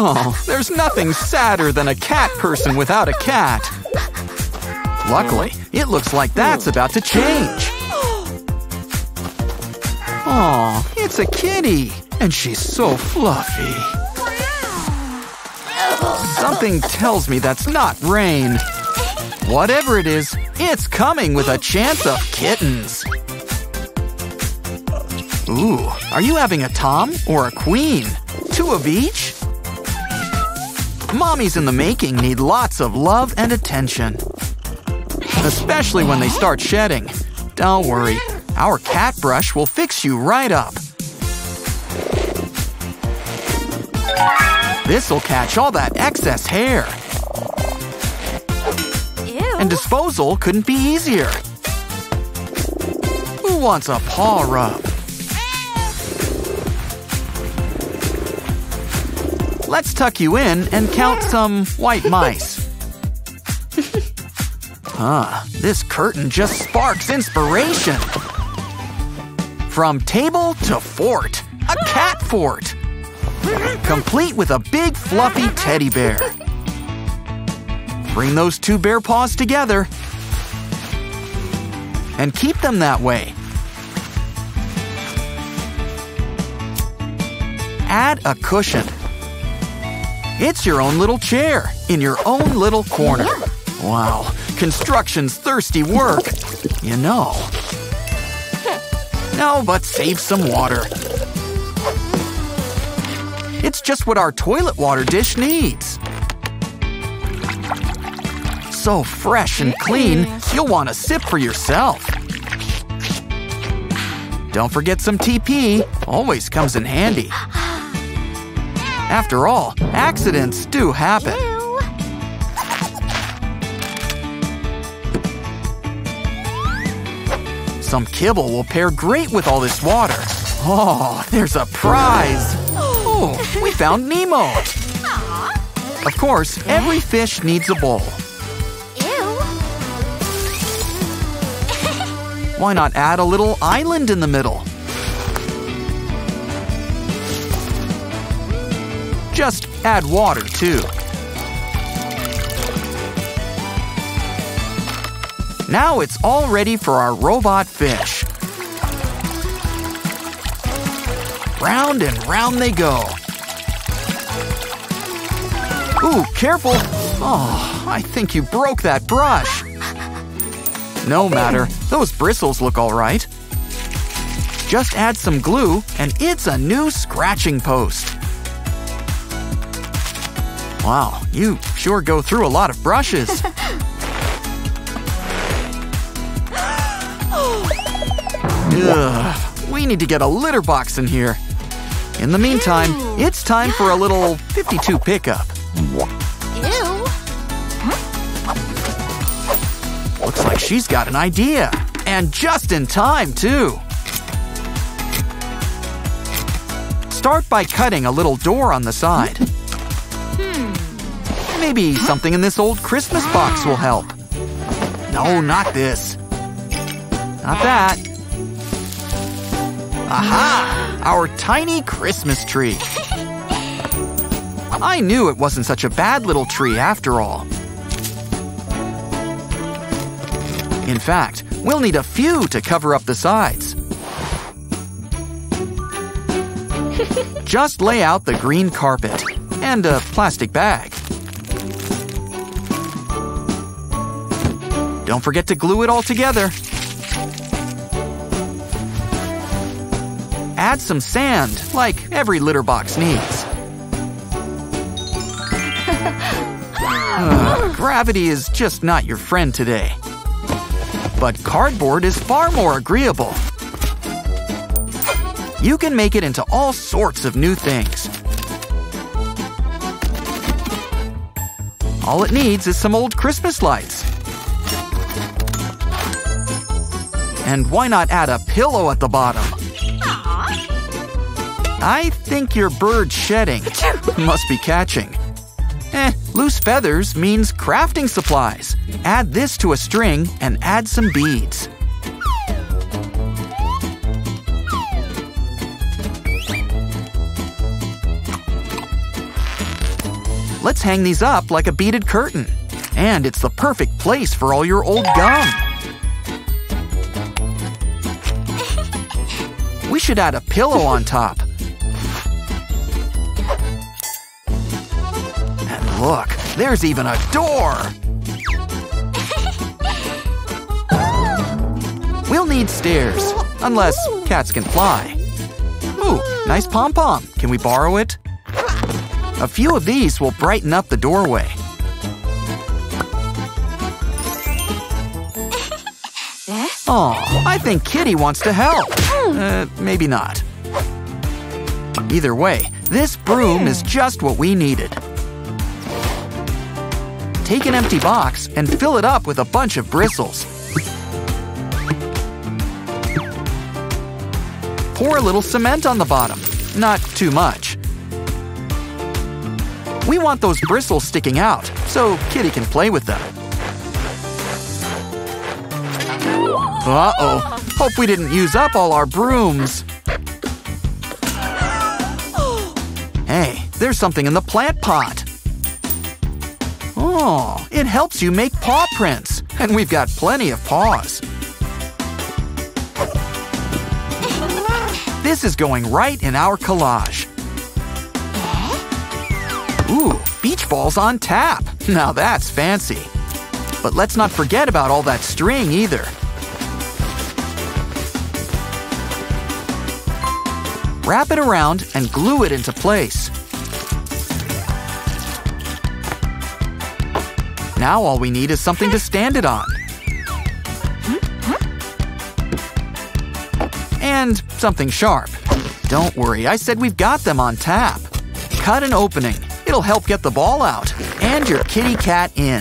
Oh, there's nothing sadder than a cat person without a cat. Luckily, it looks like that's about to change. Oh, it's a kitty, and she's so fluffy. Something tells me that's not rain. Whatever it is, it's coming with a chance of kittens. Ooh, are you having a tom or a queen? Two of each? Mommies in the making need lots of love and attention. Especially when they start shedding. Don't worry, our cat brush will fix you right up. This'll catch all that excess hair. Ew. And disposal couldn't be easier. Who wants a paw rub? Let's tuck you in and count some white mice. Huh, this curtain just sparks inspiration. From table to fort, a cat fort. Complete with a big fluffy teddy bear. Bring those two bear paws together. And keep them that way. Add a cushion. It's your own little chair in your own little corner. Wow, construction's thirsty work. You know. No, but save some water. It's just what our toilet water dish needs. So fresh and clean, mm-hmm. you'll want a sip for yourself. Don't forget some TP, always comes in handy. After all, accidents do happen. Ew. Some kibble will pair great with all this water. Oh, there's a prize! Oh, we found Nemo! Of course, every fish needs a bowl. Why not add a little island in the middle? Just add water, too. Now it's all ready for our robot fish. Round and round they go. Ooh, careful! Oh, I think you broke that brush. No matter, those bristles look all right. Just add some glue and it's a new scratching post. Wow, you sure go through a lot of brushes. Ugh, we need to get a litter box in here. In the meantime, it's time for a little 52 pickup. Ew. Looks like she's got an idea. And just in time, too. Start by cutting a little door on the side. Maybe something in this old Christmas box will help. No, not this. Not that. Aha! Our tiny Christmas tree. I knew it wasn't such a bad little tree after all. In fact, we'll need a few to cover up the sides. Just lay out the green carpet and a plastic bag. Don't forget to glue it all together. Add some sand, like every litter box needs. Ugh, gravity is just not your friend today. But cardboard is far more agreeable. You can make it into all sorts of new things. All it needs is some old Christmas lights. And why not add a pillow at the bottom? Aww. I think your bird's shedding. Must be catching. Eh, loose feathers means crafting supplies. Add this to a string and add some beads. Let's hang these up like a beaded curtain. And it's the perfect place for all your old gum. Should add a pillow on top. And look, there's even a door! We'll need stairs, unless cats can fly. Ooh, nice pom-pom. Can we borrow it? A few of these will brighten up the doorway. Oh, I think Kitty wants to help. Uh, maybe not. Either way, this broom is just what we needed. Take an empty box and fill it up with a bunch of bristles. Pour a little cement on the bottom, not too much. We want those bristles sticking out, so Kitty can play with them. Uh-oh. Hope we didn't use up all our brooms. Hey, there's something in the plant pot. Oh, it helps you make paw prints. And we've got plenty of paws. This is going right in our collage. Ooh, beach balls on tap. Now that's fancy. But let's not forget about all that string either. Wrap it around and glue it into place. Now all we need is something to stand it on. And something sharp. Don't worry, I said we've got them on tap. Cut an opening. It'll help get the ball out. And your kitty cat in.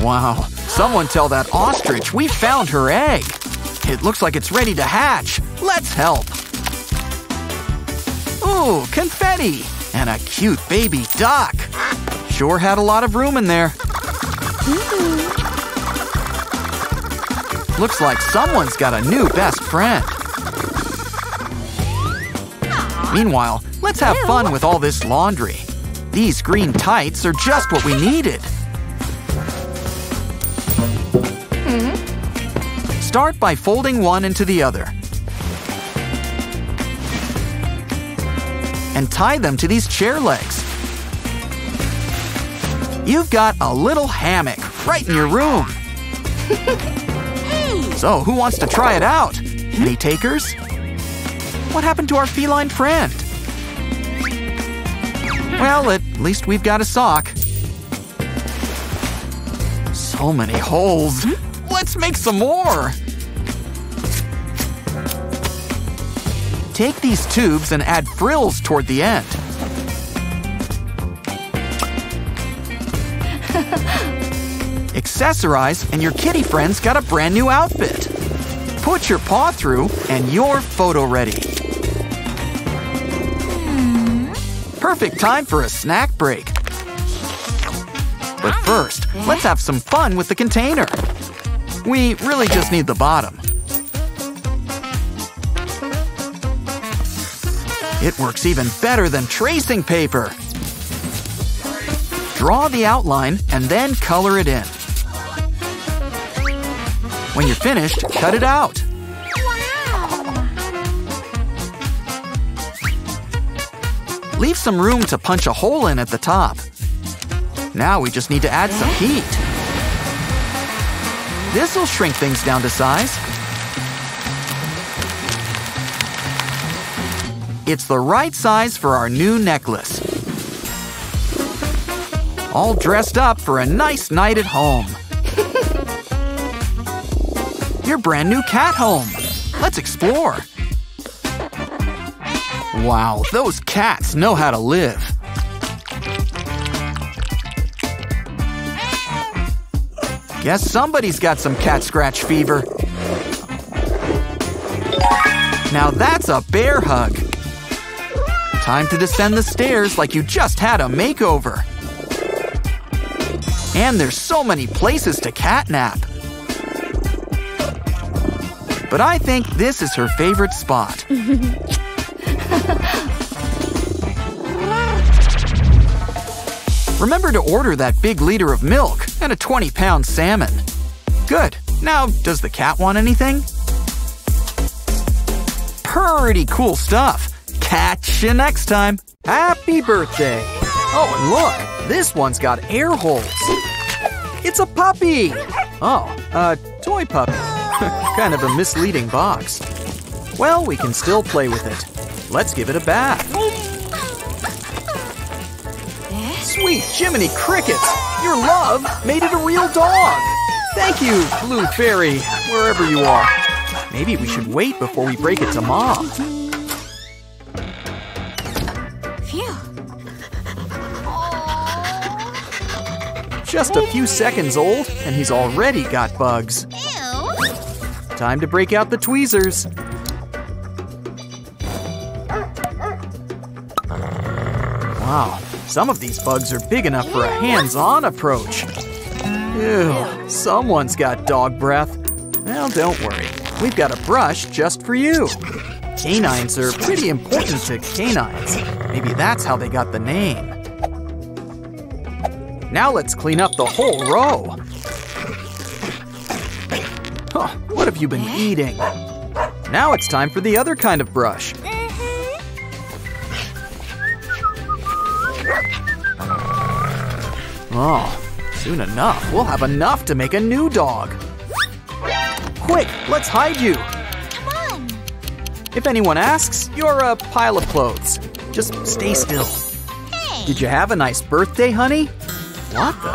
wow, someone tell that ostrich we found her egg. It looks like it's ready to hatch. Let's help. Ooh, confetti! And a cute baby duck. Sure had a lot of room in there. Looks like someone's got a new best friend. Meanwhile, let's have fun with all this laundry. These green tights are just what we needed. Start by folding one into the other. And tie them to these chair legs. You've got a little hammock right in your room. So, who wants to try it out? Any takers? What happened to our feline friend? Well, at least we've got a sock. So many holes. Let's make some more! Take these tubes and add frills toward the end. Accessorize and your kitty friend's got a brand new outfit. Put your paw through and you're photo ready. Hmm. Perfect time for a snack break. But first, let's have some fun with the container. We really just need the bottom. It works even better than tracing paper. Draw the outline and then color it in. When you're finished, cut it out. Leave some room to punch a hole in at the top. Now we just need to add some heat. This'll shrink things down to size. It's the right size for our new necklace. All dressed up for a nice night at home. Your brand new cat home. Let's explore. Wow, those cats know how to live. Guess somebody's got some cat scratch fever. Now that's a bear hug. Time to descend the stairs like you just had a makeover. And there's so many places to catnap. But I think this is her favorite spot. Remember to order that big liter of milk and a 20 pound salmon. Good. Now, does the cat want anything? Pretty cool stuff. Catch you next time. Happy birthday. Oh, and look, this one's got air holes. It's a puppy. Oh, a toy puppy. kind of a misleading box. Well, we can still play with it. Let's give it a bath. Sweet Jiminy Crickets! Your love made it a real dog! Thank you, Blue Fairy, wherever you are. Maybe we should wait before we break it to Mom. Phew. Just a few seconds old, and he's already got bugs. Ew. Time to break out the tweezers. Some of these bugs are big enough for a hands-on approach. Ew, someone's got dog breath. Well, don't worry. We've got a brush just for you. Canines are pretty important to canines. Maybe that's how they got the name. Now let's clean up the whole row. Huh, what have you been eating? Now it's time for the other kind of brush. Oh, soon enough, we'll have enough to make a new dog. Quick, let's hide you. Come on. If anyone asks, you're a pile of clothes. Just stay still. Hey. Did you have a nice birthday, honey? What the?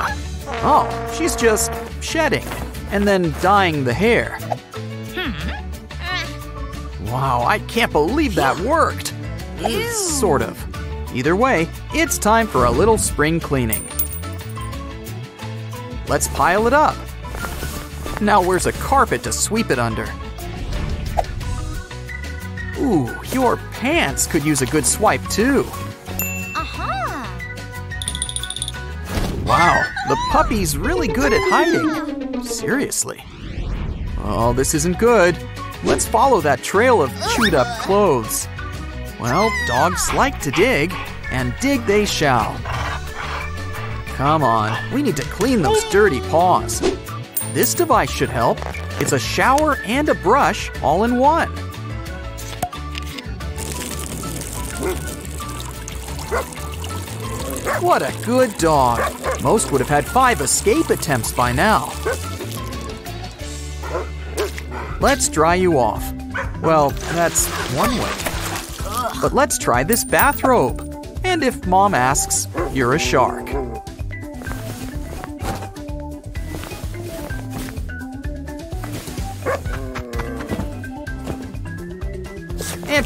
Oh, she's just shedding and then dyeing the hair. Hmm. Wow, I can't believe that worked. Ew. Sort of. Either way, it's time for a little spring cleaning. Let's pile it up. Now where's a carpet to sweep it under? Ooh, your pants could use a good swipe too. Uh-huh. Wow, the puppy's really good at hiding. Seriously. Oh, this isn't good. Let's follow that trail of chewed up clothes. Well, dogs like to dig, and dig they shall. Come on, we need to clean those dirty paws. This device should help. It's a shower and a brush all in one. What a good dog. Most would have had five escape attempts by now. Let's dry you off. Well, that's one way. But let's try this bathrobe. And if mom asks, you're a shark.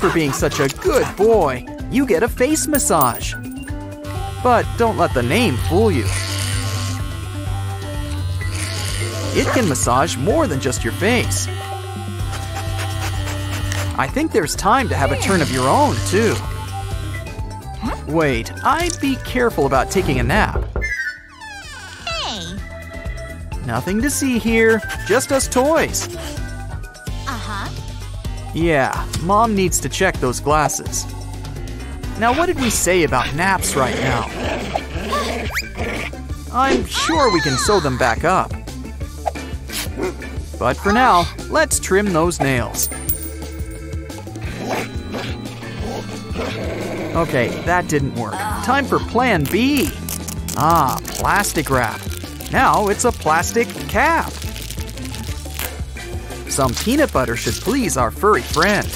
For being such a good boy, you get a face massage. But don't let the name fool you. It can massage more than just your face. I think there's time to have a turn of your own, too. Wait, I'd be careful about taking a nap. Hey. Nothing to see here, just us toys. Yeah, mom needs to check those glasses. Now, what did we say about naps right now? I'm sure we can sew them back up. But for now, let's trim those nails. Okay, that didn't work. Time for plan B. Ah, plastic wrap. Now it's a plastic cap. Some peanut butter should please our furry friend.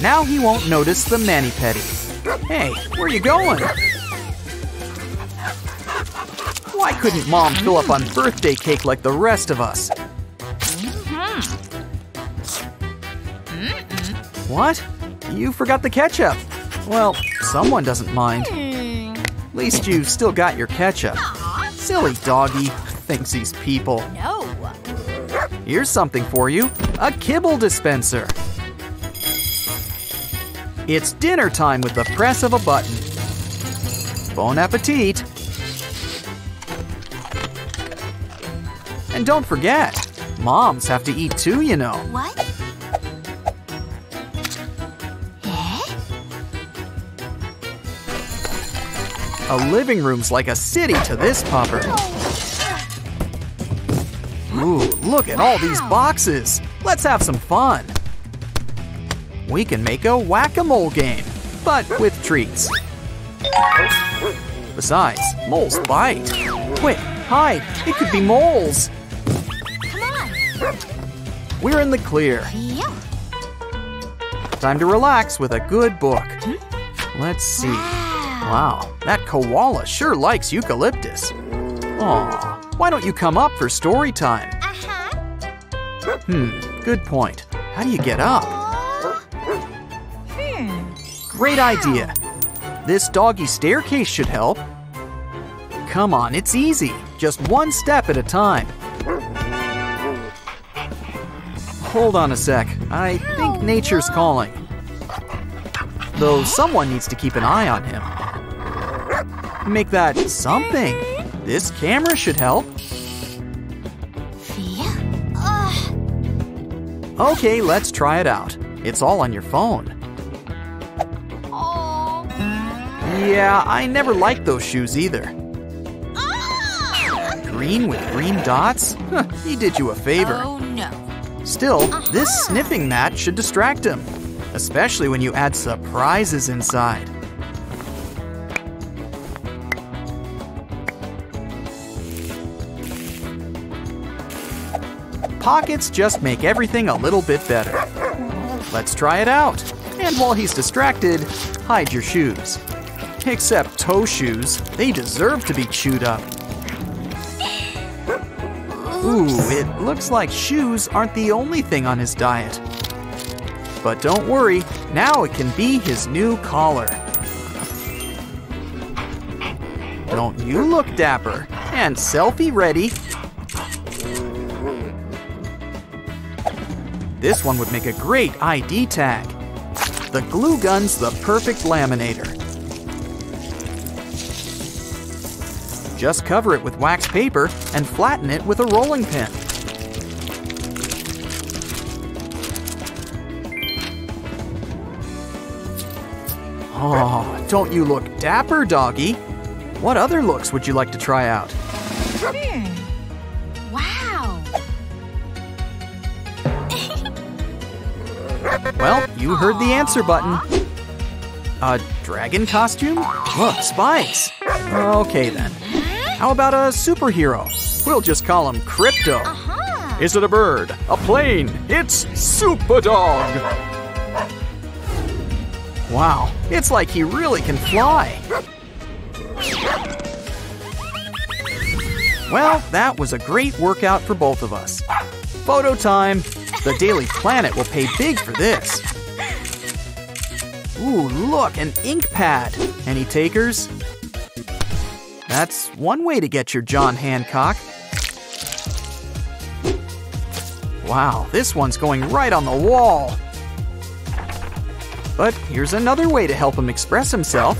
Now he won't notice the mani-pedi. Hey, where are you going? Why couldn't mom fill up on birthday cake like the rest of us? What? You forgot the ketchup. Well, someone doesn't mind. At least you still got your ketchup. Silly doggy, thinks he's people. No. Here's something for you a kibble dispenser. It's dinner time with the press of a button. Bon appetit. And don't forget, moms have to eat too, you know. What? Eh? A living room's like a city to this pupper. Ooh, look at all these boxes. Let's have some fun. We can make a whack-a-mole game, but with treats. Besides, moles bite. Quick, hide. It could be moles. We're in the clear. Time to relax with a good book. Let's see. Wow, that koala sure likes eucalyptus. Aw, why don't you come up for story time? Hmm, good point. How do you get up? Hmm. Great idea. This doggy staircase should help. Come on, it's easy. Just one step at a time. Hold on a sec. I think nature's calling. Though someone needs to keep an eye on him. Make that something. This camera should help. Okay, let's try it out. It's all on your phone. Oh. Yeah, I never liked those shoes either. Ah! Green with green dots? Huh, he did you a favor. Oh no. Still, this sniffing mat should distract him, especially when you add surprises inside. Pockets just make everything a little bit better. Let's try it out. And while he's distracted, hide your shoes. Except toe shoes, they deserve to be chewed up. Ooh, it looks like shoes aren't the only thing on his diet. But don't worry, now it can be his new collar. Don't you look dapper? And selfie ready. This one would make a great ID tag. The glue gun's the perfect laminator. Just cover it with wax paper and flatten it with a rolling pin. Oh, don't you look dapper, doggy? What other looks would you like to try out? Hmm. You heard the answer button. A dragon costume? Look, spikes. Okay then. How about a superhero? We'll just call him Krypto. Uh-huh. Is it a bird? A plane? It's Super Dog! Wow, it's like he really can fly. Well, that was a great workout for both of us. Photo time! The Daily Planet will pay big for this. Ooh, look, an ink pad. Any takers? That's one way to get your John Hancock. Wow, this one's going right on the wall. But here's another way to help him express himself.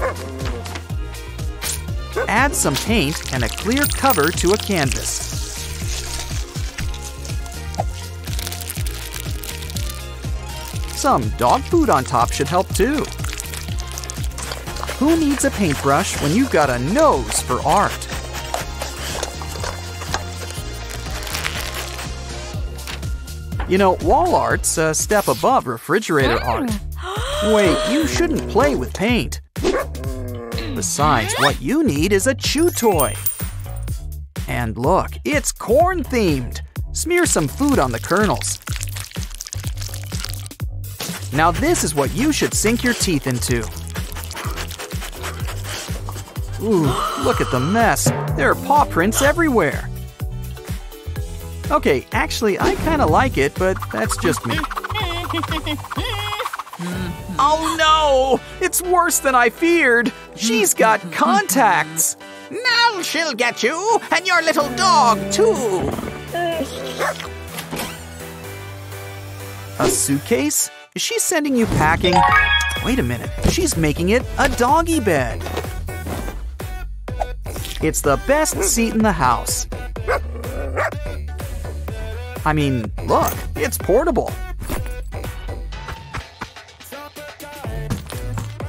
Add some paint and a clear cover to a canvas. Some dog food on top should help too. Who needs a paintbrush when you've got a nose for art? You know, wall art's a step above refrigerator mm. art. Wait, you shouldn't play with paint. Besides, what you need is a chew toy. And look, it's corn themed. Smear some food on the kernels. Now, this is what you should sink your teeth into. Ooh, look at the mess. There are paw prints everywhere. Okay, actually, I kind of like it, but that's just me. Oh no! It's worse than I feared! She's got contacts! Now she'll get you, and your little dog, too! A suitcase? Is she sending you packing? Wait a minute, she's making it a doggy bed. It's the best seat in the house. I mean, look, it's portable.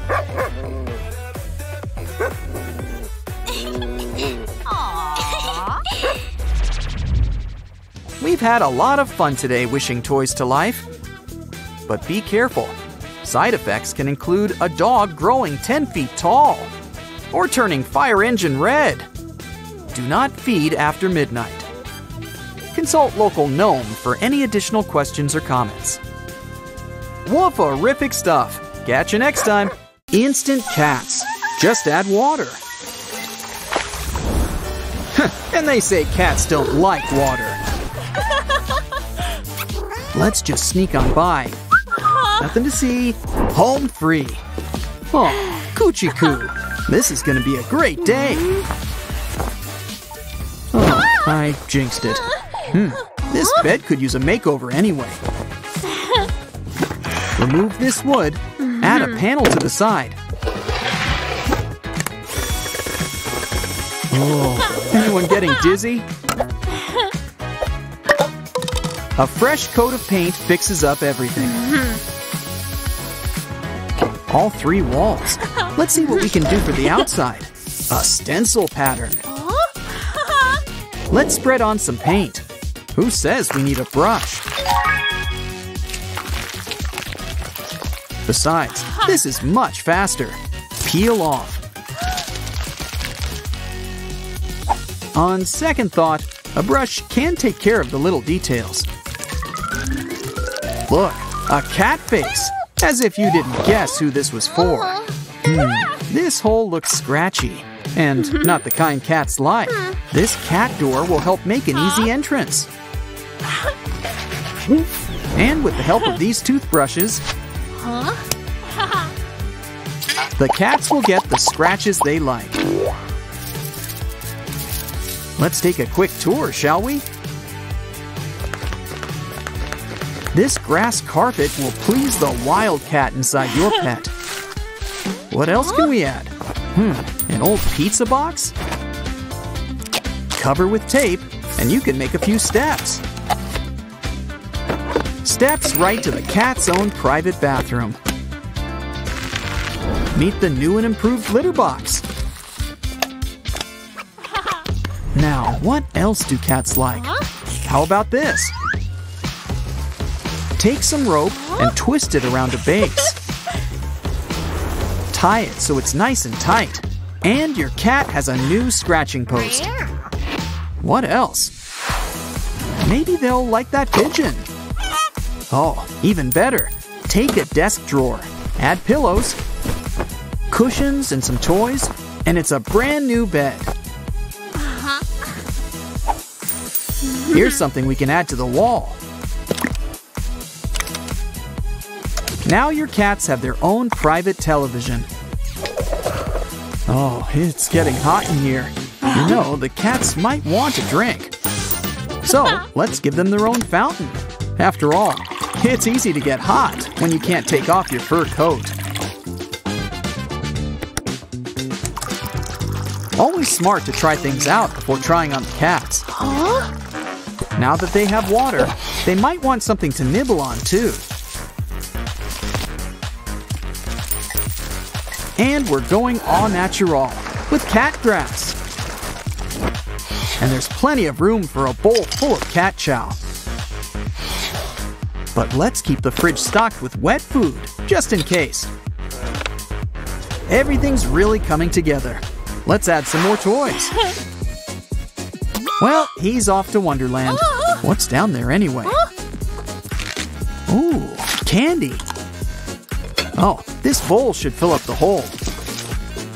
We've had a lot of fun today wishing toys to life. But be careful. Side effects can include a dog growing 10 feet tall or turning fire engine red. Do not feed after midnight. Consult local gnome for any additional questions or comments. Wooferific stuff. Catch you next time. Instant cats. Just add water. and they say cats don't like water. Let's just sneak on by. Nothing to see. Home free. Oh, coochie coo. This is gonna be a great day. Oh, I jinxed it. Hmm, this bed could use a makeover anyway. Remove this wood, add a panel to the side. Oh, anyone getting dizzy? A fresh coat of paint fixes up everything. All three walls. Let's see what we can do for the outside. A stencil pattern. Let's spread on some paint. Who says we need a brush? Besides, this is much faster. Peel off. On second thought, a brush can take care of the little details. Look, a cat face. As if you didn't guess who this was for. Hmm, this hole looks scratchy. And not the kind cats like. This cat door will help make an easy entrance. And with the help of these toothbrushes, the cats will get the scratches they like. Let's take a quick tour, shall we? This grass carpet will please the wildcat inside your pet. What else can we add? Hmm, an old pizza box? Cover with tape, and you can make a few steps. Steps right to the cat's own private bathroom. Meet the new and improved litter box. Now, what else do cats like? How about this? Take some rope and twist it around a base. Tie it so it's nice and tight. And your cat has a new scratching post. What else? Maybe they'll like that pigeon. Oh, even better. Take a desk drawer, add pillows, cushions, and some toys, and it's a brand new bed. Uh-huh. Here's something we can add to the wall. Now your cats have their own private television. Oh, it's getting hot in here. You know, the cats might want a drink. So, let's give them their own fountain. After all, it's easy to get hot when you can't take off your fur coat. Always smart to try things out before trying on the cats. Now that they have water, they might want something to nibble on too. And we're going au natural with cat grass. And there's plenty of room for a bowl full of cat chow. But let's keep the fridge stocked with wet food, just in case. Everything's really coming together. Let's add some more toys. Well, he's off to Wonderland. What's down there anyway? Ooh, candy. Oh, this bowl should fill up the hole.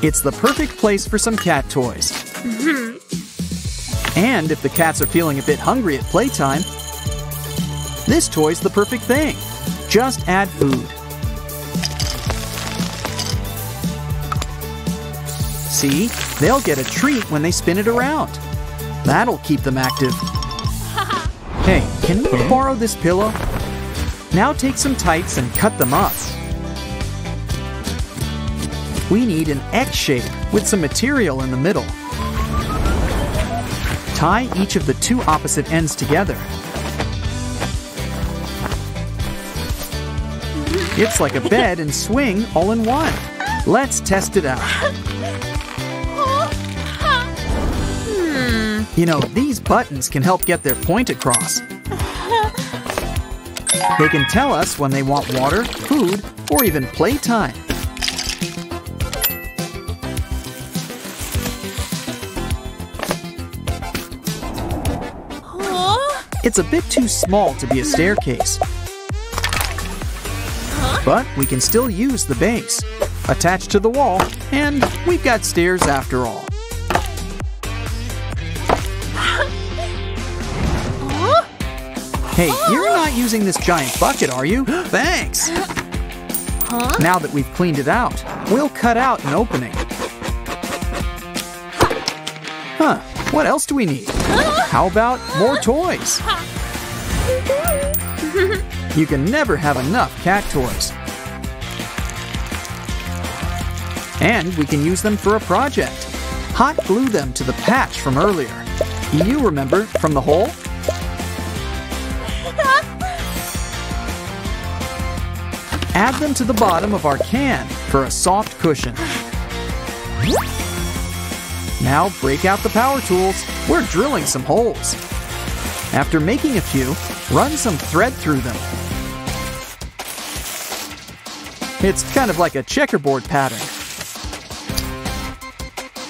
It's the perfect place for some cat toys. Mm-hmm. And if the cats are feeling a bit hungry at playtime, this toy's the perfect thing. Just add food. See, they'll get a treat when they spin it around. That'll keep them active. Hey, can we hmm? borrow this pillow? Now take some tights and cut them up. We need an X shape with some material in the middle. Tie each of the two opposite ends together. It's like a bed and swing all in one. Let's test it out. You know, these buttons can help get their point across. They can tell us when they want water, food, or even playtime. It's a bit too small to be a staircase. But we can still use the base. Attached to the wall, and we've got stairs after all. Hey, you're not using this giant bucket, are you? Thanks! Now that we've cleaned it out, we'll cut out an opening. Huh, what else do we need? How about more toys? You can never have enough cat toys. And we can use them for a project. Hot glue them to the patch from earlier. You remember from the hole? Add them to the bottom of our can for a soft cushion. Now break out the power tools. We're drilling some holes. After making a few, run some thread through them. It's kind of like a checkerboard pattern.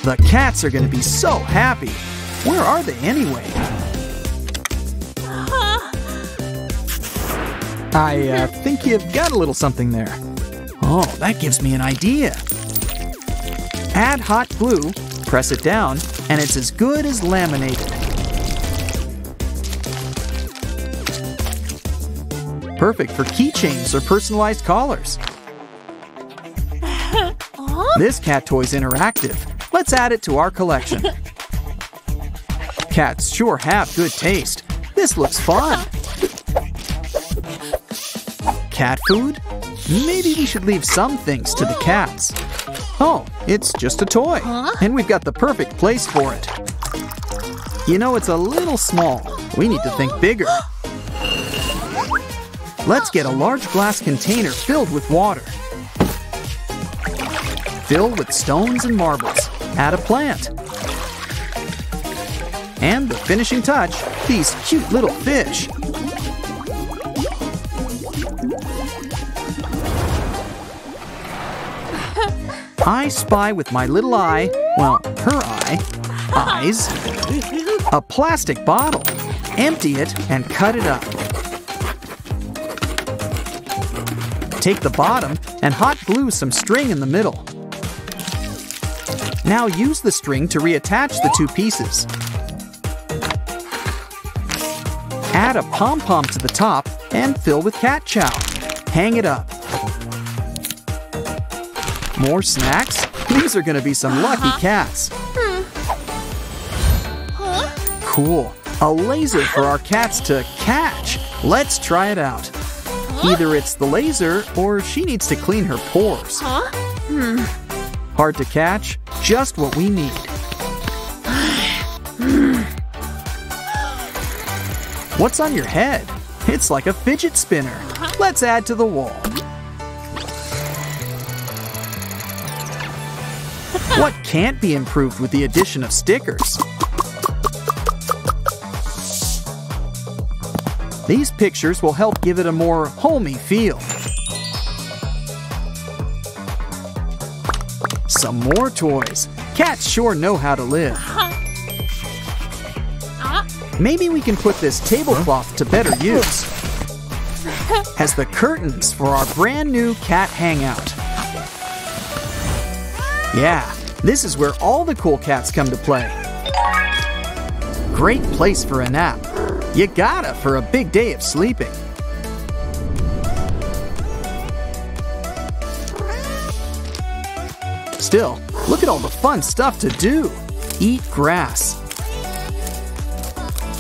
The cats are going to be so happy. Where are they anyway? I uh, think you've got a little something there. Oh, that gives me an idea. Add hot glue, press it down, and it's as good as laminated. Perfect for keychains or personalized collars. This cat toy's interactive. Let's add it to our collection. Cats sure have good taste. This looks fun. Cat food? Maybe we should leave some things to the cats. Oh, it's just a toy. Huh? And we've got the perfect place for it. You know, it's a little small. We need to think bigger. Let's get a large glass container filled with water. Fill with stones and marbles. Add a plant. And the finishing touch, these cute little fish. I spy with my little eye, well, her eye, eyes, a plastic bottle. Empty it and cut it up. Take the bottom and hot glue some string in the middle. Now use the string to reattach the two pieces. Add a pom-pom to the top and fill with cat chow. Hang it up. More snacks? These are gonna be some uh-huh. lucky cats. Hmm. Cool. A laser for our cats to catch. Let's try it out. Either it's the laser or she needs to clean her pores. Huh? Hmm. Hard to catch? Just what we need. What's on your head? It's like a fidget spinner. Uh-huh. Let's add to the wall. What can't be improved with the addition of stickers? These pictures will help give it a more homey feel. Some more toys. Cats sure know how to live. Maybe we can put this tablecloth to better use. As the curtains for our brand new cat hangout. Yeah, this is where all the cool cats come to play. Great place for a nap. You gotta for a big day of sleeping. Still, look at all the fun stuff to do. Eat grass.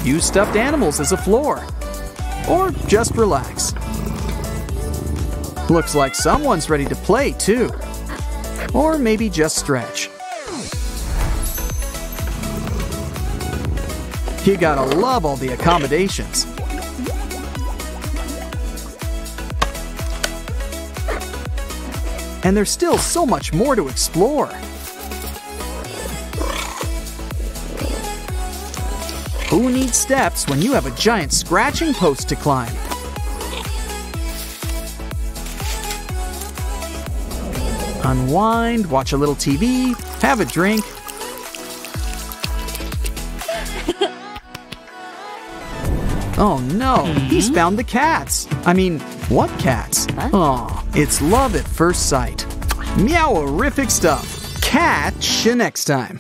Use stuffed animals as a floor. Or just relax. Looks like someone's ready to play too. Or maybe just stretch. You gotta love all the accommodations. And there's still so much more to explore. Who needs steps when you have a giant scratching post to climb? Unwind, watch a little TV, have a drink. Oh no, he's hmm. found the cats. I mean, what cats? Oh, it's love at first sight. Meow-horrific stuff. Catch you next time.